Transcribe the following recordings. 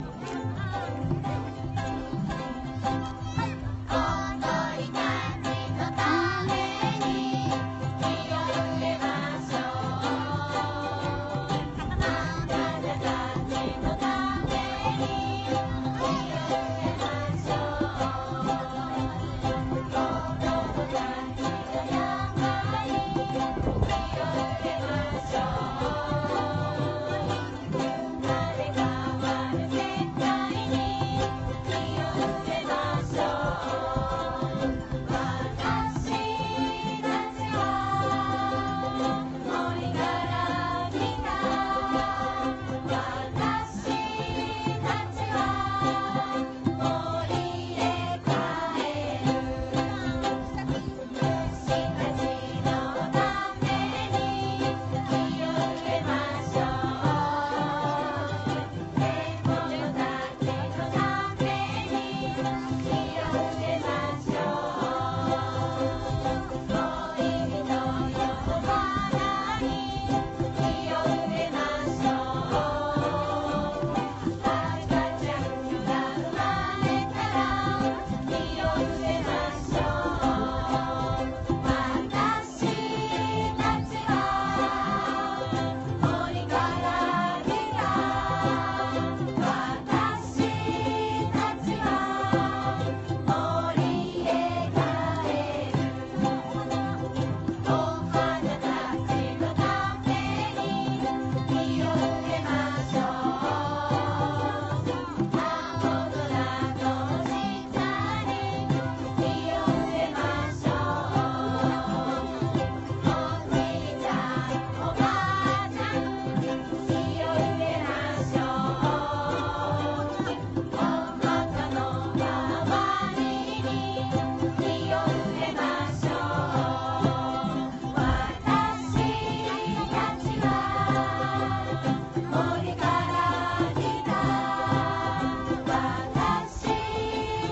Thank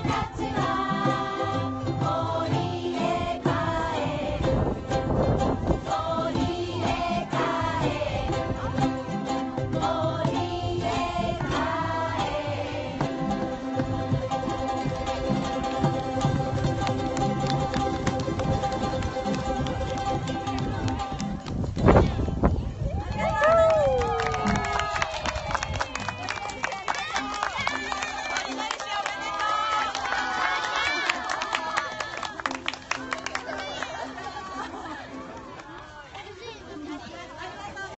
That's it.